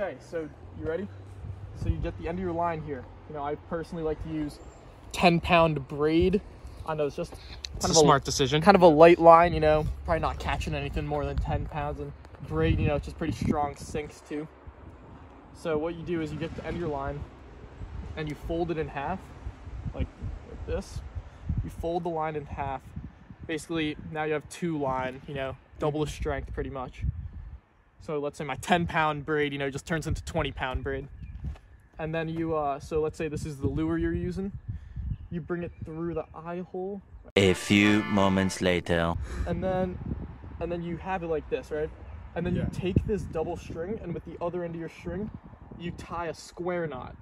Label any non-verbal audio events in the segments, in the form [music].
Okay, so you ready? So you get the end of your line here. You know, I personally like to use 10 pound braid. I know it's just It's of a smart decision. kind of a light line, you know, probably not catching anything more than 10 pounds. And braid, you know, it's just pretty strong sinks too. So what you do is you get the end of your line and you fold it in half, like, like this. You fold the line in half. Basically, now you have two line, you know, double the strength pretty much. So let's say my 10 pound braid, you know, just turns into 20 pound braid. And then you, uh, so let's say this is the lure you're using. You bring it through the eye hole A few moments later. and then and then you have it like this, right? And then Yeah. you take this double string and with the other end of your string, you tie a square knot.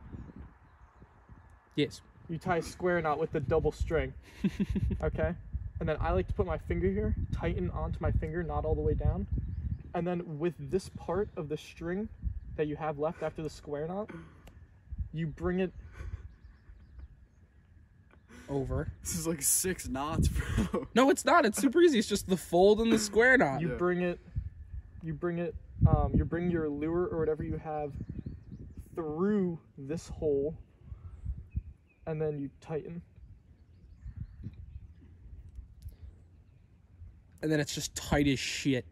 Yes. You tie a square knot with the double string. [laughs] okay? And then I like to put my finger here, tighten onto my finger, not all the way down. And then with this part of the string that you have left after the square knot, you bring it Over. This is like six knots, bro. [laughs] No, it's not. It's super easy. It's just the fold and the square knot. you Yeah. bring it you bring it um, you bring your lure or whatever you have through this hole and then you tighten and then it's just tight as shit.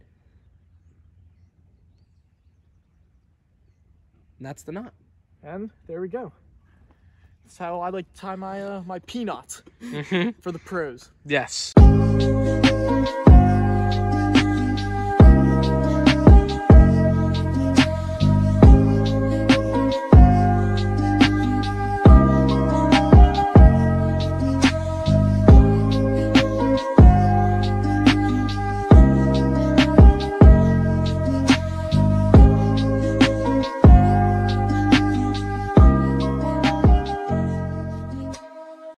And that's the knot. and there we go that's how i like to tie my uh, my peanuts for the pros Yes.